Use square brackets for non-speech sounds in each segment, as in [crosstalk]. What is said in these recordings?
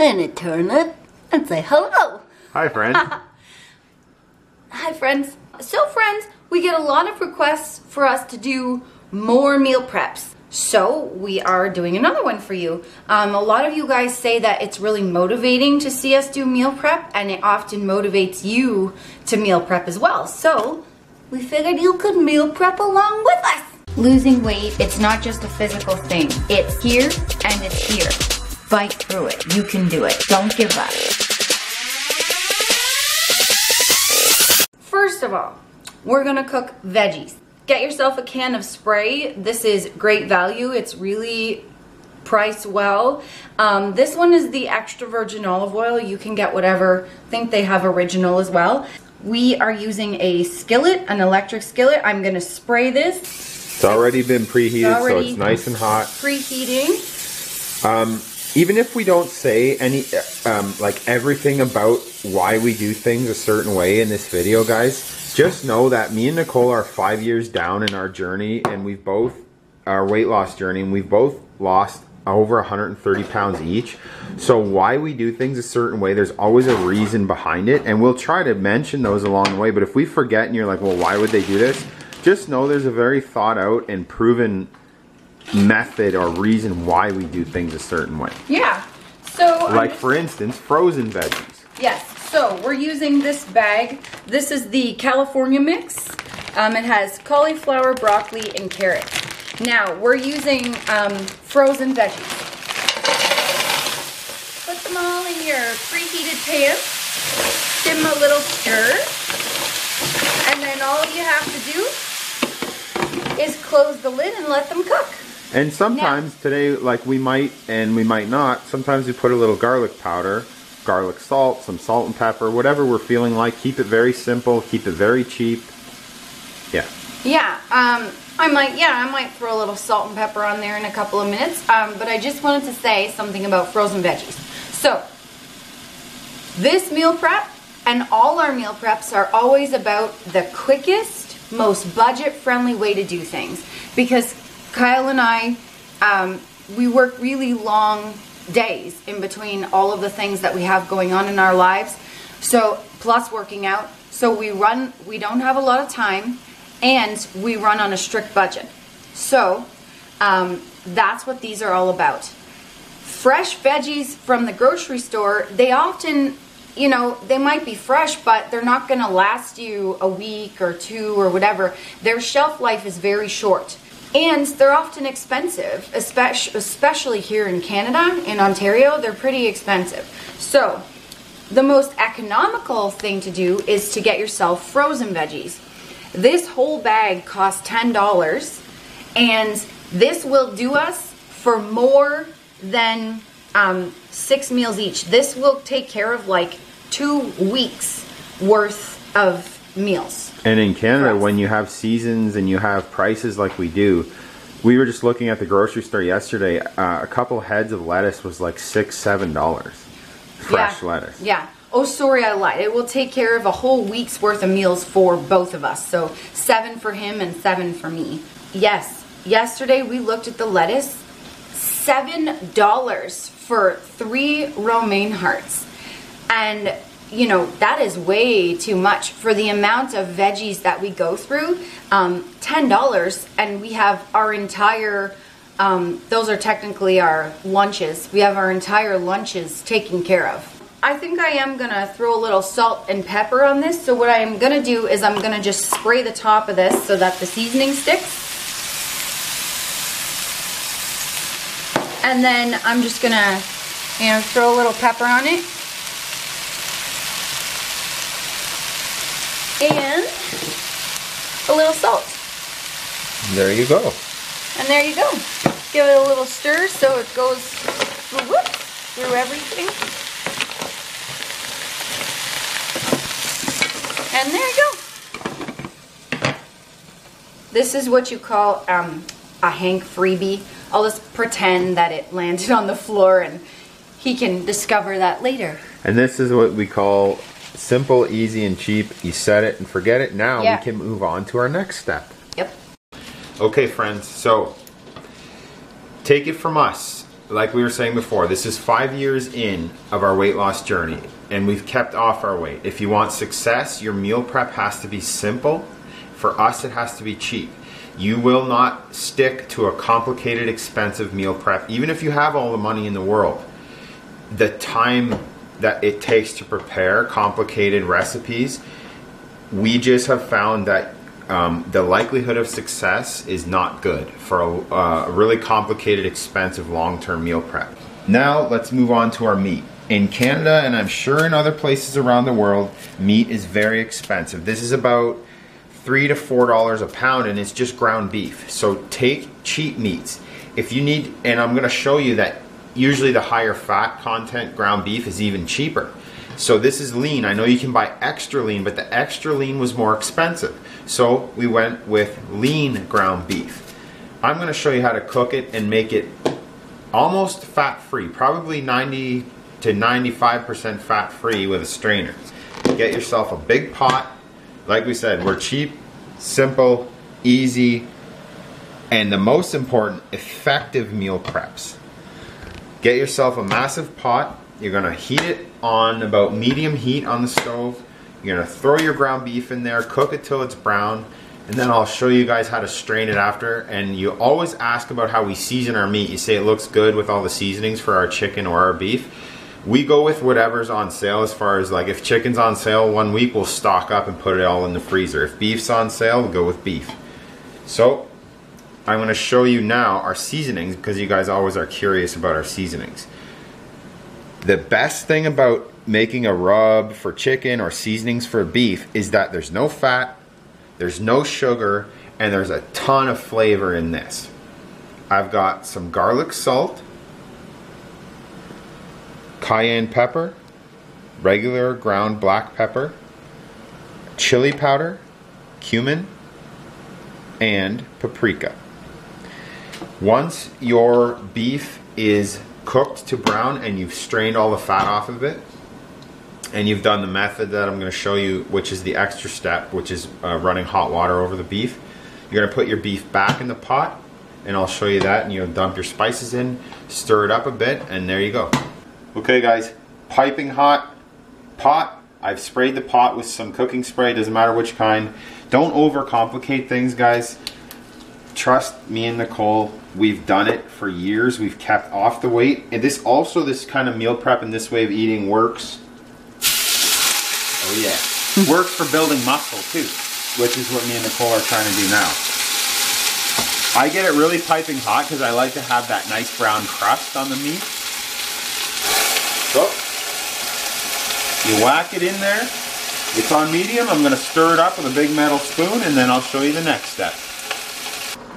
and turn it and say hello. Hi, friend. [laughs] Hi, friends. So, friends, we get a lot of requests for us to do more meal preps. So, we are doing another one for you. Um, a lot of you guys say that it's really motivating to see us do meal prep, and it often motivates you to meal prep as well. So, we figured you could meal prep along with us. Losing weight, it's not just a physical thing. It's here and it's here. Fight through it. You can do it. Don't give up. First of all, we're gonna cook veggies. Get yourself a can of spray. This is great value. It's really priced well. Um, this one is the extra virgin olive oil. You can get whatever. I think they have original as well. We are using a skillet, an electric skillet. I'm gonna spray this. It's already been preheated, so already it's nice and hot. Preheating. Even if we don't say any, um, like everything about why we do things a certain way in this video, guys, just know that me and Nicole are five years down in our journey, and we've both our weight loss journey, and we've both lost over 130 pounds each. So why we do things a certain way, there's always a reason behind it, and we'll try to mention those along the way. But if we forget and you're like, well, why would they do this? Just know there's a very thought out and proven method or reason why we do things a certain way. Yeah. So Like just- for instance, frozen veggies. Yes. So we're using this bag. This is the California mix. Um, it has cauliflower, broccoli, and carrots. Now we're using um, frozen veggies. Put them all in your preheated pan. Give them a little stir. And then all you have to do is close the lid and let them cook. And sometimes today, like we might and we might not, sometimes we put a little garlic powder, garlic salt, some salt and pepper, whatever we're feeling like. Keep it very simple, keep it very cheap. Yeah. Yeah, um, I might, yeah, I might throw a little salt and pepper on there in a couple of minutes. Um, but I just wanted to say something about frozen veggies. So, this meal prep and all our meal preps are always about the quickest, most budget friendly way to do things. Because Kyle and I, um, we work really long days in between all of the things that we have going on in our lives. So, plus working out. So, we run, we don't have a lot of time and we run on a strict budget. So, um, that's what these are all about fresh veggies from the grocery store, they often, you know, they might be fresh, but they're not going to last you a week or two or whatever. Their shelf life is very short. And they're often expensive, especially, especially here in Canada, in Ontario, they're pretty expensive. So, the most economical thing to do is to get yourself frozen veggies. This whole bag costs $10 and this will do us for more than um, six meals each. This will take care of like two weeks worth of meals. And in Canada, when you have seasons and you have prices like we do, we were just looking at the grocery store yesterday. Uh, a couple heads of lettuce was like six, seven dollars. Fresh yeah. lettuce. Yeah. Oh, sorry, I lied. It will take care of a whole week's worth of meals for both of us. So seven for him and seven for me. Yes. Yesterday we looked at the lettuce. Seven dollars for three romaine hearts. And you know that is way too much for the amount of veggies that we go through. Um, Ten dollars, and we have our entire. Um, those are technically our lunches. We have our entire lunches taken care of. I think I am gonna throw a little salt and pepper on this. So what I am gonna do is I'm gonna just spray the top of this so that the seasoning sticks. And then I'm just gonna, you know, throw a little pepper on it. And a little salt. There you go. And there you go. Give it a little stir so it goes whoop, through everything. And there you go. This is what you call um, a Hank freebie. I'll just pretend that it landed on the floor and he can discover that later. And this is what we call simple, easy, and cheap. You set it and forget it. Now Yeah. we can move on to our next step. Yep. Okay, friends, so take it from us. like we were saying before, this is five years in of our weight loss journey, and we've kept off our weight. If you want success, your meal prep has to be simple. For us, it has to be cheap. You will not stick to a complicated, expensive meal prep, even if you have all the money in the world. The time that it takes to prepare complicated recipes, we just have found that um, the likelihood of success is not good for a, uh, a really complicated, expensive, long term meal prep. Now, let's move on to our meat. In Canada, and I'm sure in other places around the world, meat is very expensive. This is about three to four dollars a pound, and it's just ground beef. So take cheap meats. If you need, and I'm going to show you that usually the higher fat content ground beef is even cheaper. So this is lean. I know you can buy extra lean, but the extra lean was more expensive. So we went with lean ground beef. I'm going to show you how to cook it and make it almost fat free, probably 90 to 95% fat free with a strainer. Get yourself a big pot. Like we said, we're cheap, simple, easy, and the most important, effective meal preps. Get yourself a massive pot. You're gonna heat it on about medium heat on the stove. You're gonna throw your ground beef in there, cook it till it's brown, and then I'll show you guys how to strain it after. And you always ask about how we season our meat. You say it looks good with all the seasonings for our chicken or our beef. We go with whatever's on sale as far as like if chicken's on sale one week, we'll stock up and put it all in the freezer. If beef's on sale, we'll go with beef. So I'm going to show you now our seasonings because you guys always are curious about our seasonings. The best thing about making a rub for chicken or seasonings for beef is that there's no fat, there's no sugar, and there's a ton of flavor in this. I've got some garlic salt, cayenne pepper, regular ground black pepper, chili powder, cumin, and paprika. Once your beef is cooked to brown and you've strained all the fat off of it, and you've done the method that I'm going to show you, which is the extra step, which is uh, running hot water over the beef, you're going to put your beef back in the pot, and I'll show you that, and you'll dump your spices in, stir it up a bit, and there you go. Okay guys, piping hot pot. I've sprayed the pot with some cooking spray, doesn't matter which kind. Don't overcomplicate things guys. Trust me and Nicole, we've done it for years. We've kept off the weight. And this also, this kind of meal prep and this way of eating works. Oh yeah. [laughs] works for building muscle too, which is what me and Nicole are trying to do now. I get it really piping hot because I like to have that nice brown crust on the meat. So, you whack it in there. It's on medium. I'm going to stir it up with a big metal spoon and then I'll show you the next step.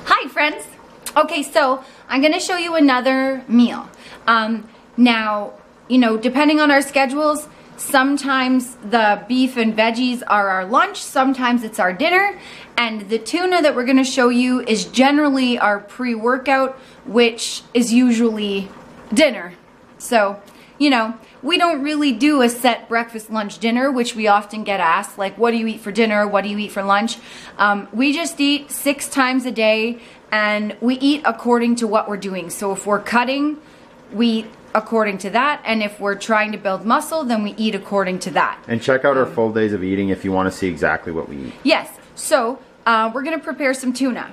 Hi friends. Okay, so I'm gonna show you another meal. Um, now, you know, depending on our schedules, sometimes the beef and veggies are our lunch, sometimes it's our dinner, and the tuna that we're gonna show you is generally our pre-workout, which is usually dinner. So, you know, we don't really do a set breakfast, lunch, dinner, which we often get asked, like, what do you eat for dinner? What do you eat for lunch? Um, we just eat six times a day and we eat according to what we're doing. So if we're cutting, we eat according to that. And if we're trying to build muscle, then we eat according to that. And check out our full days of eating if you want to see exactly what we eat. Yes. So uh, we're going to prepare some tuna.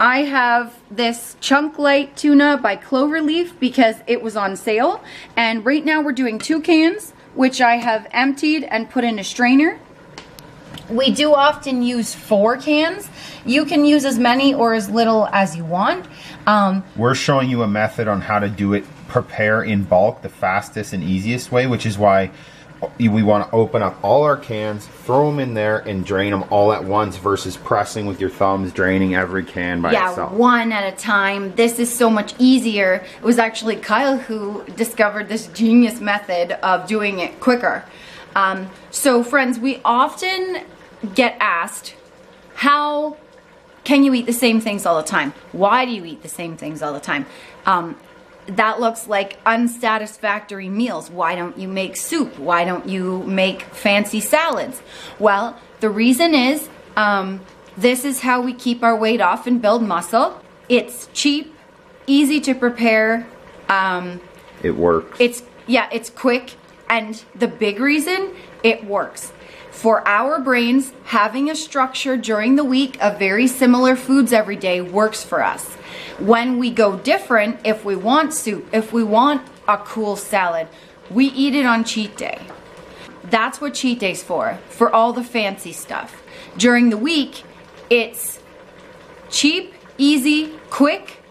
I have this chunk light tuna by Cloverleaf because it was on sale. And right now we're doing two cans, which I have emptied and put in a strainer. We do often use four cans. You can use as many or as little as you want. Um, We're showing you a method on how to do it, prepare in bulk, the fastest and easiest way, which is why we want to open up all our cans, throw them in there, and drain them all at once versus pressing with your thumbs, draining every can by yeah, itself. one at a time. This is so much easier. It was actually Kyle who discovered this genius method of doing it quicker. Um, so, friends, we often get asked, how can you eat the same things all the time? Why do you eat the same things all the time? Um, that looks like unsatisfactory meals. Why don't you make soup? Why don't you make fancy salads? Well, the reason is um, this is how we keep our weight off and build muscle. It's cheap, easy to prepare, Um, it works. It's, yeah, it's quick. And the big reason it works. For our brains, having a structure during the week of very similar foods every day works for us. When we go different, if we want soup, if we want a cool salad, we eat it on cheat day. That's what cheat day's for, for all the fancy stuff. During the week, it's cheap, easy, quick,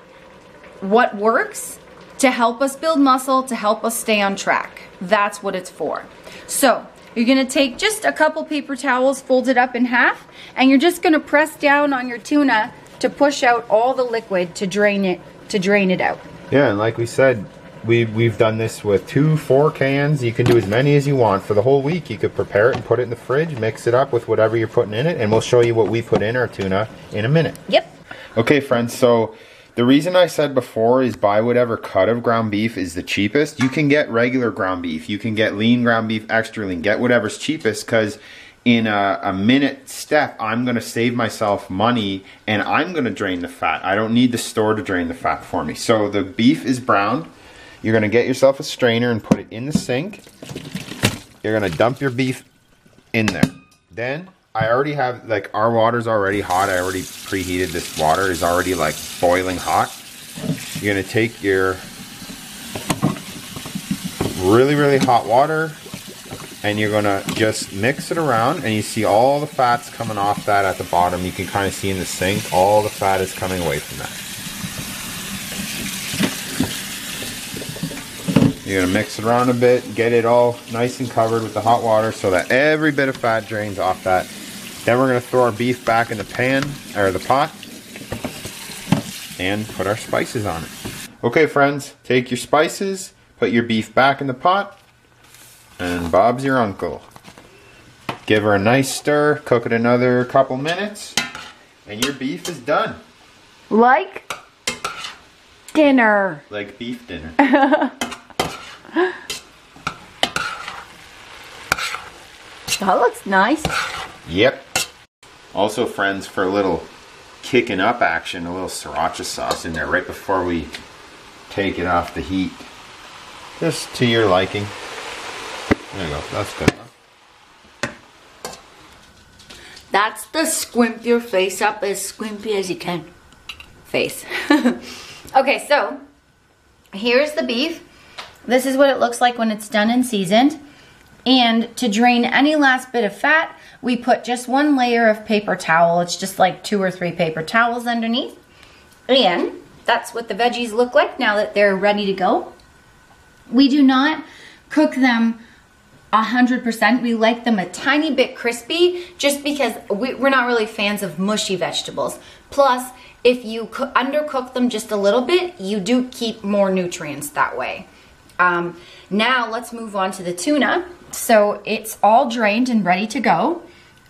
what works to help us build muscle, to help us stay on track. That's what it's for. So, you're gonna take just a couple paper towels, fold it up in half, and you're just gonna press down on your tuna to push out all the liquid to drain it to drain it out. Yeah, and like we said, we we've done this with two, four cans. You can do as many as you want for the whole week. You could prepare it and put it in the fridge, mix it up with whatever you're putting in it, and we'll show you what we put in our tuna in a minute. Yep. Okay, friends, so the reason I said before is buy whatever cut of ground beef is the cheapest. You can get regular ground beef. You can get lean ground beef, extra lean. Get whatever's cheapest because in a, a, minute step, I'm going to save myself money and I'm going to drain the fat. I don't need the store to drain the fat for me. So the beef is browned. You're going to get yourself a strainer and put it in the sink. You're going to dump your beef in there. Then I already have, like, our water's already hot. I already preheated this water. is already, like, boiling hot. You're to take your really, really hot water and you're to just mix it around and you see all the fats coming off that at the bottom. You can kind of see in the sink, all the fat is coming away from that. You're to mix it around a bit, get it all nice and covered with the hot water so that every bit of fat drains off that then we're going to throw our beef back in the pan, or the pot, and put our spices on it. Okay friends, take your spices, put your beef back in the pot, and Bob's your uncle. Give her a nice stir, cook it another couple minutes, and your beef is done. Like dinner. Like beef dinner. [laughs] that looks nice. Yep. Also, friends, for a little kicking up action, a little sriracha sauce in there right before we take it off the heat. Just to your liking. There you go. That's good. That's the squimp your face up as squimpy as you can. Face. [laughs] okay, so here's the beef. This is what it looks like when it's done and seasoned. And to drain any last bit of fat, we put just one layer of paper towel. It's just like two or three paper towels underneath. And that's what the veggies look like now that they're ready to go. We do not cook them 100%. We like them a tiny bit crispy just because we, are not really fans of mushy vegetables. Plus, if you undercook them just a little bit, you do keep more nutrients that way. Um, now let's move on to the tuna. So it's all drained and ready to go.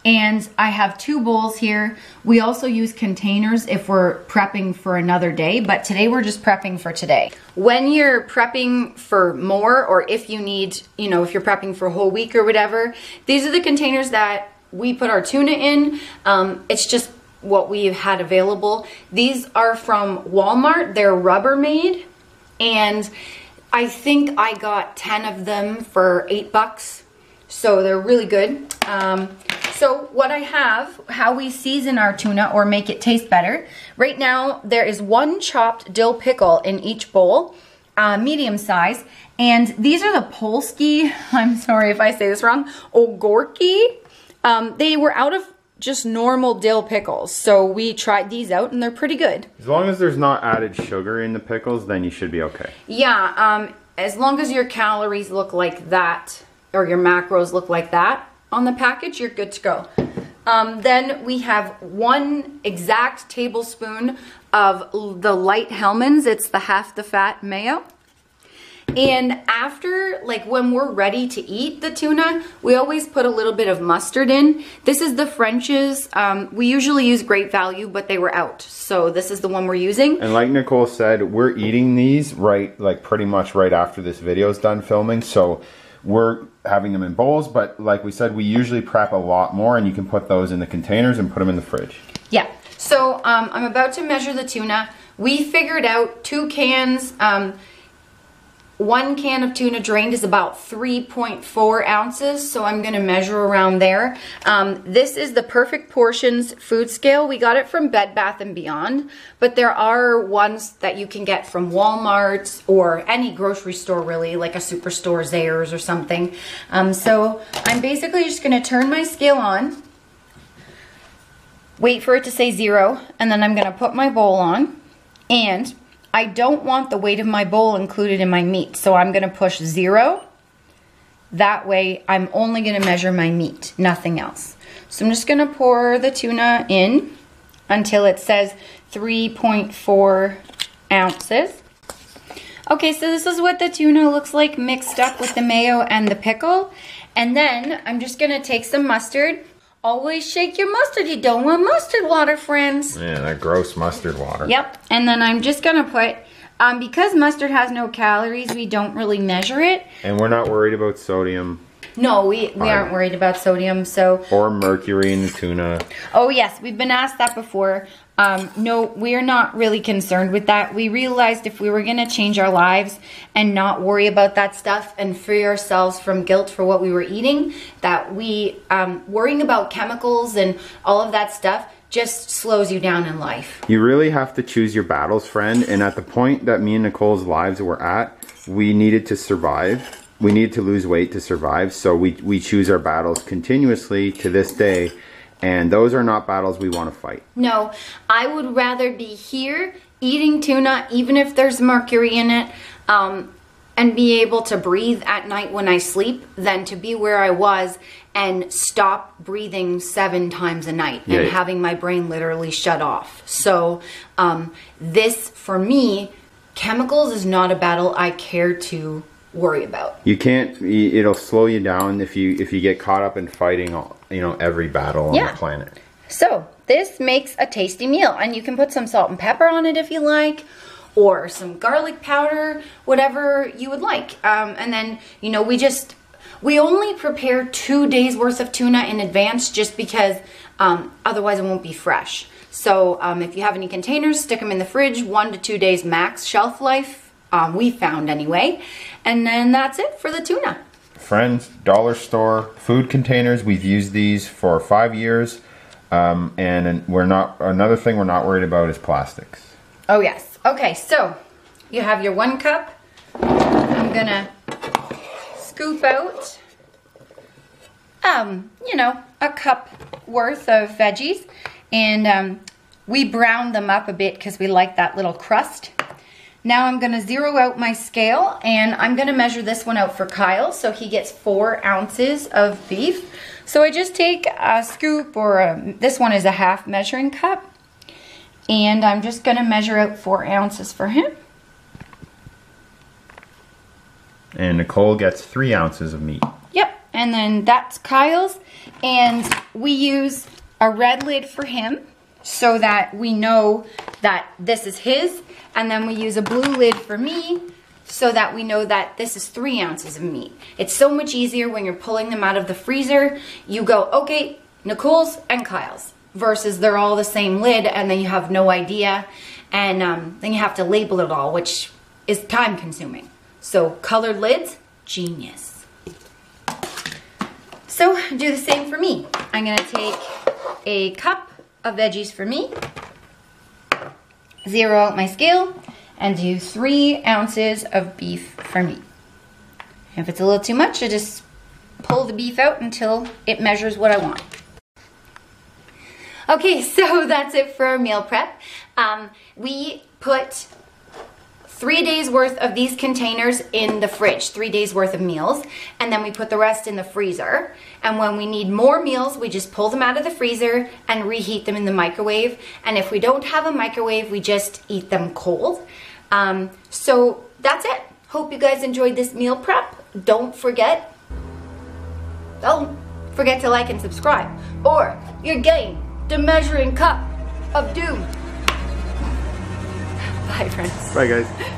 And I have two bowls here. We also use containers if we're prepping for another day, but today we're just prepping for today. When you're prepping for more, or if you need, you know, if you're prepping for a whole week or whatever, these are the containers that we put our tuna in. Um, it's just what we've had available. These are from Walmart. They're Rubbermaid. And I think I got 10 of them for eight bucks. So they're really good. Um, so what I have, how we season our tuna or make it taste better. Right now, there is one chopped dill pickle in each bowl, uh, medium size. And these are the Polskie, [laughs] I'm sorry if I say this wrong, Ogórki. Um, they were out of just normal dill pickles. So we tried these out and they're pretty good. As long as there's not added sugar in the pickles, then you should be okay. Yeah, um, as long as your calories look like that or your macros look like that on the package, you're good to go. Um, then we have one exact tablespoon of the light Hellmann's. It's the half the fat mayo. And after, like when we're ready to eat the tuna, we always put a little bit of mustard in. This is the French's. Um, we usually use Great Value, but they were out. So this is the one we're using. And like Nicole said, we're eating these right, like pretty much right after this video is done filming. So we're having them in bowls, but like we said, we usually prep a lot more and you can put those in the containers and put them in the fridge. Yeah. So um, I'm about to measure the tuna. We figured out two cans. Um, one can of tuna drained is about 3.4 ounces, so I'm gonna measure around there. Um, this is the Perfect Portions food scale. We got it from Bed Bath & Beyond, but there are ones that you can get from Walmart or any grocery store really, like a Superstore Zehrs or something. Um, so I'm basically just gonna turn my scale on, wait for it to say zero, and then I'm gonna put my bowl on, and I don't want the weight of my bowl included in my meat, so I'm gonna push zero. That way, I'm only gonna measure my meat, nothing else. So I'm just gonna pour the tuna in until it says 3.4 ounces. Okay, so this is what the tuna looks like mixed up with the mayo and the pickle. And then I'm just gonna take some mustard. Always shake your mustard. You don't want mustard water, friends. Yeah, that gross mustard water. Yep, and then I'm just gonna put, um, because mustard has no calories, we don't really measure it. And we're not worried about sodium No, we, we aren't worried about sodium, so. or mercury in the tuna. Oh yes, we've been asked that before. Um, no, we're not really concerned with that. We realized if we were gonna change our lives and not worry about that stuff and free ourselves from guilt for what we were eating, that we, um, worrying about chemicals and all of that stuff just slows you down in life. You really have to choose your battles, friend. And at the point that me and Nicole's lives were at, we needed to survive. We need to lose weight to survive. So we, we choose our battles continuously to this day. And those are not battles we want to fight. No, I would rather be here eating tuna, even if there's mercury in it, um, and be able to breathe at night when I sleep, than to be where I was and stop breathing seven times a night and having my brain literally shut off. So, um, this for me, chemicals is not a battle I care to worry about. You can't. It'll slow you down if you if you get caught up in fighting. all- You know every battle on Yeah. the planet. So this makes a tasty meal and you can put some salt and pepper on it if you like or some garlic powder, whatever you would like. Um, and then, you know, we just, we only prepare two days worth of tuna in advance just because um, otherwise it won't be fresh. So um, if you have any containers, stick them in the fridge, one to two days max shelf life, um, we found anyway. And then that's it for the tuna. Friends, dollar store food containers. We've used these for five years, um, and, we're not. Another thing we're not worried about is plastics. Oh yes. Okay, so you have your one cup. I'm gonna scoop out, um, you know, a cup worth of veggies, and um, we brown them up a bit because we like that little crust. Now I'm gonna zero out my scale, and I'm gonna measure this one out for Kyle, so he gets four ounces of beef. So I just take a scoop, or a, this one is a half measuring cup. And I'm just going to measure out four ounces for him. And Nicole gets three ounces of meat. Yep. And then that's Kyle's. And we use a red lid for him so that we know that this is his. And then we use a blue lid for me so that we know that this is three ounces of meat. It's so much easier when you're pulling them out of the freezer. You go, okay, Nicole's and Kyle's versus they're all the same lid and then you have no idea. And um, then you have to label it all, which is time consuming. So colored lids, genius. So do the same for me. I'm gonna take a cup of veggies for me, zero my scale, and do three ounces of beef for me. If it's a little too much, I just pull the beef out until it measures what I want. Okay, [laughs] so that's it for our meal prep. Um, we put three days worth of these containers in the fridge, three days worth of meals, and then we put the rest in the freezer. And when we need more meals, we just pull them out of the freezer and reheat them in the microwave. And if we don't have a microwave, we just eat them cold. Um, so that's it. Hope you guys enjoyed this meal prep. Don't forget, don't forget to like and subscribe, or you're getting the measuring cup of doom. Bye, friends. Bye, guys.